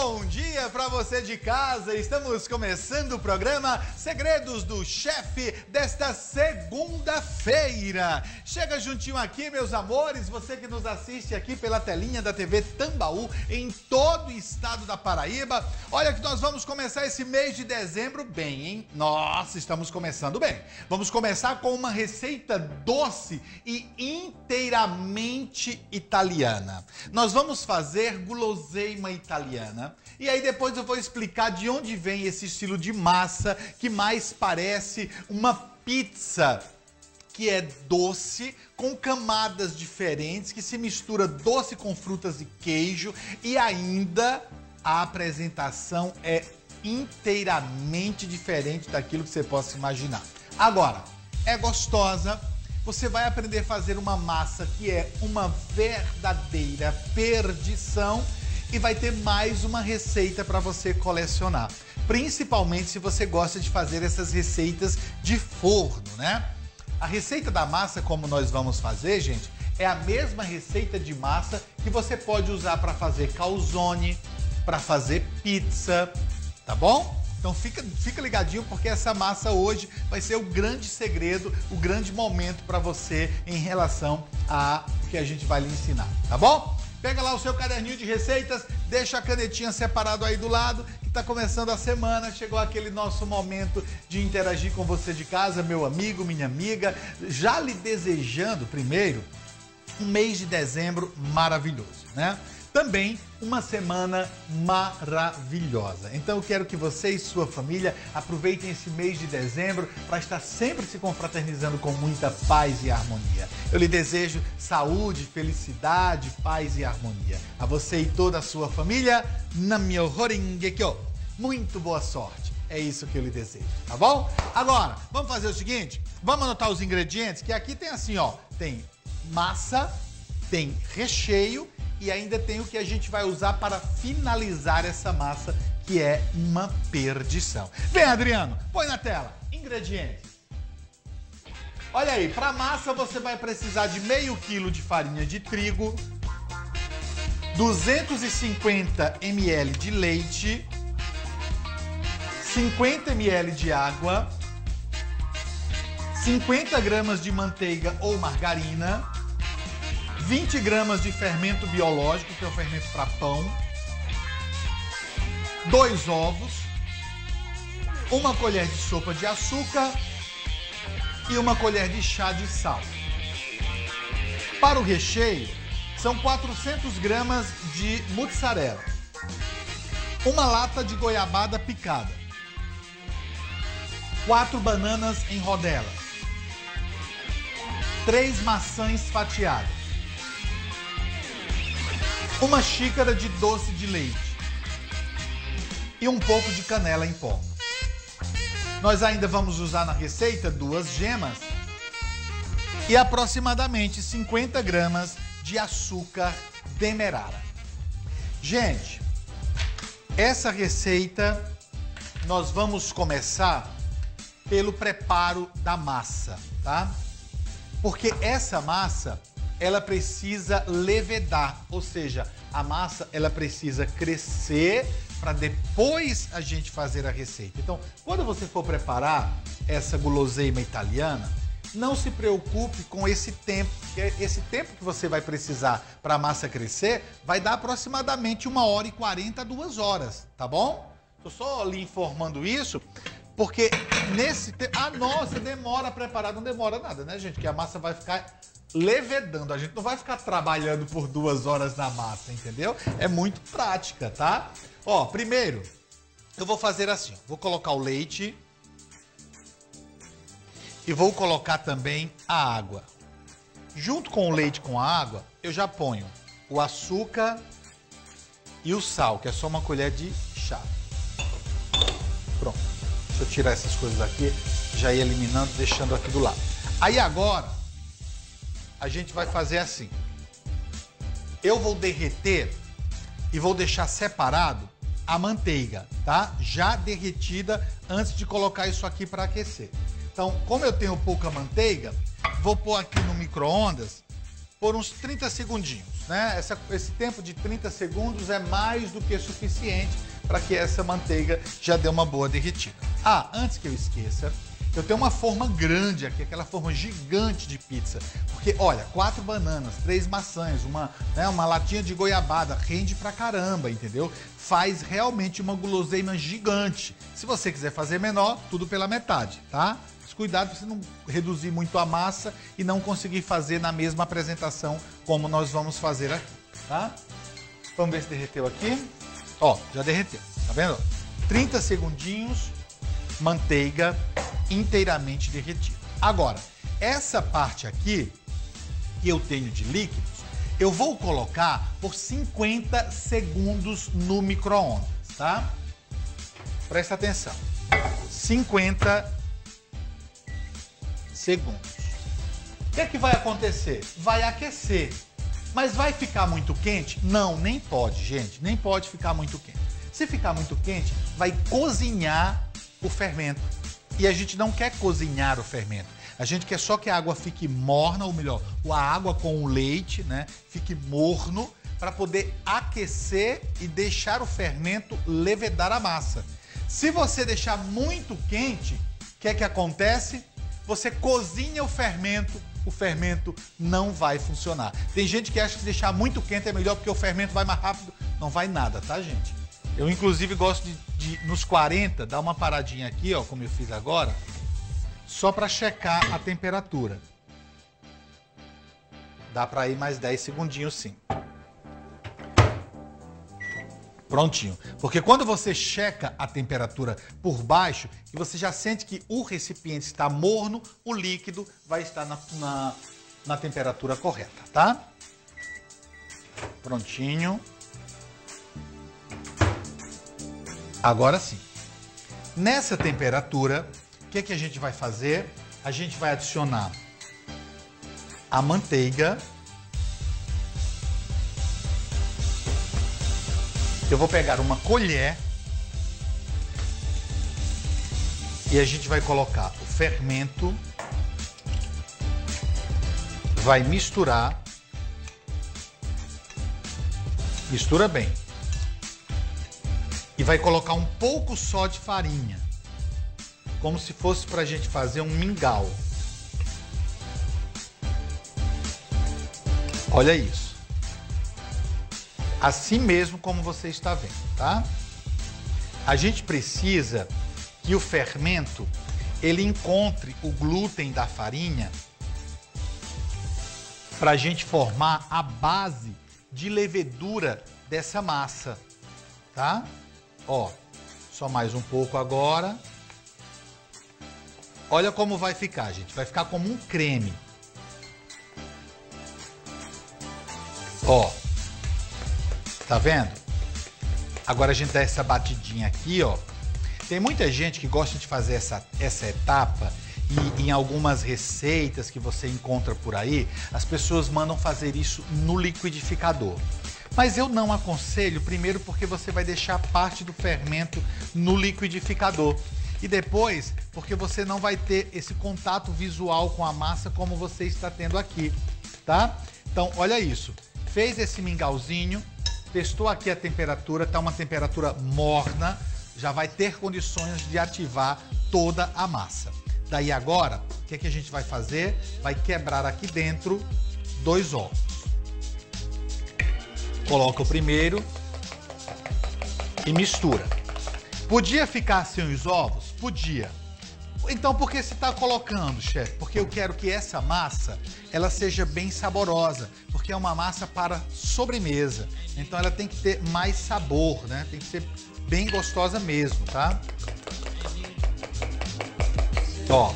bom dia para você de casa. Estamos começando o programa Segredos do Chefe desta segunda-feira. Chega juntinho aqui, meus amores, você que nos assiste aqui pela telinha da TV Tambaú em todo o estado da Paraíba. Olha que nós vamos começar esse mês de dezembro bem, hein? Nossa, estamos começando bem. Vamos começar com uma receita doce e inteiramente italiana. Nós vamos fazer guloseima italiana e aí depois eu vou explicar de onde vem esse estilo de massa que mais parece uma pizza que é doce, com camadas diferentes, que se mistura doce com frutas e queijo e ainda a apresentação é inteiramente diferente daquilo que você possa imaginar. Agora, é gostosa, você vai aprender a fazer uma massa que é uma verdadeira perdição e vai ter mais uma receita para você colecionar. Principalmente se você gosta de fazer essas receitas de forno, né? A receita da massa, como nós vamos fazer, gente, é a mesma receita de massa que você pode usar para fazer calzone, para fazer pizza, tá bom? Então fica, fica ligadinho porque essa massa hoje vai ser o grande segredo, o grande momento para você em relação a que a gente vai lhe ensinar, tá bom? Pega lá o seu caderninho de receitas, deixa a canetinha separado aí do lado, que está começando a semana, chegou aquele nosso momento de interagir com você de casa, meu amigo, minha amiga, já lhe desejando primeiro um mês de dezembro maravilhoso, né? Também uma semana maravilhosa. Então eu quero que você e sua família aproveitem esse mês de dezembro para estar sempre se confraternizando com muita paz e harmonia. Eu lhe desejo saúde, felicidade, paz e harmonia. A você e toda a sua família, na minha Horingekyo. Muito boa sorte. É isso que eu lhe desejo, tá bom? Agora, vamos fazer o seguinte, vamos anotar os ingredientes, que aqui tem assim, ó, tem massa, tem recheio e ainda tem o que a gente vai usar para finalizar essa massa, que é uma perdição. Vem, Adriano, põe na tela. Ingredientes. Olha aí, para massa você vai precisar de meio quilo de farinha de trigo, 250 ml de leite, 50 ml de água, 50 gramas de manteiga ou margarina, 20 gramas de fermento biológico, que é o fermento para pão, dois ovos, uma colher de sopa de açúcar. E uma colher de chá de sal. Para o recheio, são 400 gramas de mozzarella, uma lata de goiabada picada, quatro bananas em rodelas, três maçãs fatiadas, uma xícara de doce de leite e um pouco de canela em pó. Nós ainda vamos usar na receita duas gemas e aproximadamente 50 gramas de açúcar demerara. Gente, essa receita nós vamos começar pelo preparo da massa, tá? Porque essa massa ela precisa levedar, ou seja, a massa ela precisa crescer para depois a gente fazer a receita. Então, quando você for preparar essa guloseima italiana, não se preocupe com esse tempo, porque esse tempo que você vai precisar para a massa crescer vai dar aproximadamente uma hora e quarenta, duas horas, tá bom? Estou só lhe informando isso, porque nesse tempo. Ah, nossa, demora a preparar. Não demora nada, né, gente? Que a massa vai ficar levedando. A gente não vai ficar trabalhando por duas horas na massa, entendeu? É muito prática, tá? Ó, primeiro, eu vou fazer assim: vou colocar o leite e vou colocar também a água. Junto com o leite com a água, eu já ponho o açúcar e o sal, que é só uma colher de chá. Eu tirar essas coisas aqui, já ir eliminando, deixando aqui do lado. Aí agora, a gente vai fazer assim. Eu vou derreter e vou deixar separado a manteiga, tá? Já derretida antes de colocar isso aqui para aquecer. Então, como eu tenho pouca manteiga, vou pôr aqui no micro-ondas por uns 30 segundinhos, né? Essa, esse tempo de 30 segundos é mais do que suficiente para que essa manteiga já dê uma boa derretida. Ah, antes que eu esqueça, eu tenho uma forma grande aqui, aquela forma gigante de pizza. Porque, olha, quatro bananas, três maçãs, uma, né, uma latinha de goiabada, rende pra caramba, entendeu? Faz realmente uma guloseima gigante. Se você quiser fazer menor, tudo pela metade, tá? Mas cuidado para você não reduzir muito a massa e não conseguir fazer na mesma apresentação como nós vamos fazer aqui, tá? Vamos ver se derreteu aqui. Ó, já derreteu, tá vendo? 30 segundinhos, manteiga inteiramente derretida. Agora, essa parte aqui que eu tenho de líquidos, eu vou colocar por 50 segundos no micro-ondas, tá? Presta atenção. 50 segundos. O que é que vai acontecer? Vai aquecer. Mas vai ficar muito quente? Não, nem pode, gente. Nem pode ficar muito quente. Se ficar muito quente, vai cozinhar o fermento. E a gente não quer cozinhar o fermento. A gente quer só que a água fique morna, ou melhor, a água com o leite, né, fique morno para poder aquecer e deixar o fermento levedar a massa. Se você deixar muito quente, o que é que acontece? Você cozinha o fermento, o fermento não vai funcionar. Tem gente que acha que deixar muito quente é melhor porque o fermento vai mais rápido. Não vai nada, tá, gente? Eu, inclusive, gosto de, de, nos 40, dar uma paradinha aqui, ó, como eu fiz agora, só para checar a temperatura. Dá para ir mais 10 segundinhos, sim. Prontinho. Porque quando você checa a temperatura por baixo e você já sente que o recipiente está morno, o líquido vai estar na, na, na temperatura correta, tá? Prontinho. Agora sim. Nessa temperatura, o que, que a gente vai fazer? A gente vai adicionar a manteiga. Eu vou pegar uma colher e a gente vai colocar o fermento, vai misturar, mistura bem e vai colocar um pouco só de farinha, como se fosse para a gente fazer um mingau. Olha isso. Assim mesmo como você está vendo, tá? A gente precisa que o fermento ele encontre o glúten da farinha para a gente formar a base de levedura dessa massa, tá? Ó, só mais um pouco agora. Olha como vai ficar, gente. Vai ficar como um creme. Ó. Tá vendo? Agora a gente dá essa batidinha aqui, ó. Tem muita gente que gosta de fazer essa, essa etapa e em algumas receitas que você encontra por aí, as pessoas mandam fazer isso no liquidificador. Mas eu não aconselho, primeiro porque você vai deixar parte do fermento no liquidificador. E depois, porque você não vai ter esse contato visual com a massa como você está tendo aqui, tá? Então, olha isso. Fez esse mingauzinho, testou aqui a temperatura, tá uma temperatura morna, já vai ter condições de ativar toda a massa. Daí agora, o que, é que a gente vai fazer? Vai quebrar aqui dentro dois ovos coloca o primeiro e mistura. Podia ficar sem os ovos? Podia. Então por que você está colocando, chefe? Porque eu quero que essa massa ela seja bem saborosa, porque é uma massa para sobremesa. Então ela tem que ter mais sabor, né? Tem que ser bem gostosa mesmo, tá? Ó,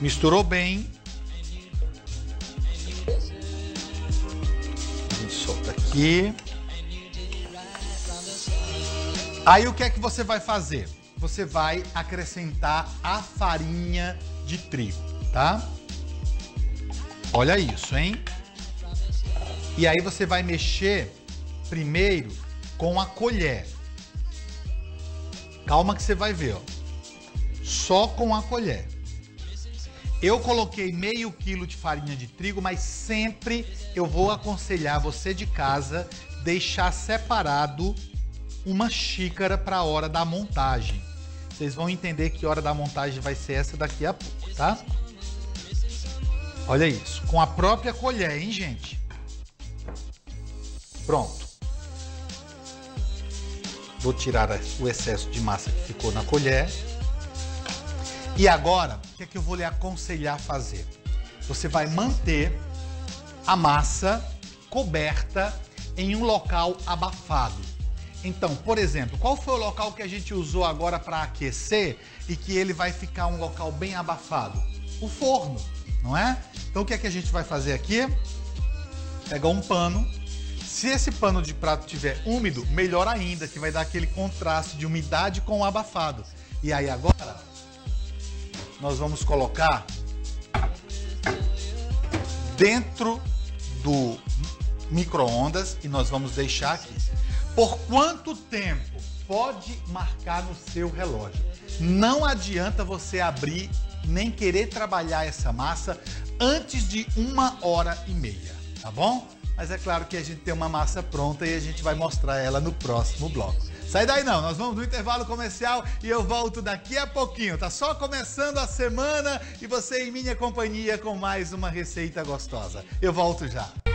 misturou bem, aqui. Aí o que é que você vai fazer? Você vai acrescentar a farinha de trigo, tá? Olha isso, hein? E aí você vai mexer primeiro com a colher. Calma que você vai ver, ó. Só com a colher. Eu coloquei meio quilo de farinha de trigo, mas sempre eu vou aconselhar você de casa deixar separado uma xícara para a hora da montagem. Vocês vão entender que hora da montagem vai ser essa daqui a pouco, tá? Olha isso, com a própria colher, hein, gente? Pronto. Vou tirar o excesso de massa que ficou na colher. E agora, o que é que eu vou lhe aconselhar a fazer? Você vai manter a massa coberta em um local abafado. Então, por exemplo, qual foi o local que a gente usou agora para aquecer e que ele vai ficar um local bem abafado? O forno não é? Então o que é que a gente vai fazer aqui? Pegar um pano. Se esse pano de prato tiver úmido, melhor ainda, que vai dar aquele contraste de umidade com o abafado. E aí agora, nós vamos colocar dentro do micro-ondas e nós vamos deixar aqui. Por quanto tempo? Pode marcar no seu relógio. Não adianta você abrir nem querer trabalhar essa massa antes de uma hora e meia, tá bom? Mas é claro que a gente tem uma massa pronta e a gente vai mostrar ela no próximo bloco. Sai daí não, nós vamos no intervalo comercial e eu volto daqui a pouquinho. Tá só começando a semana e você em minha companhia com mais uma receita gostosa. Eu volto já.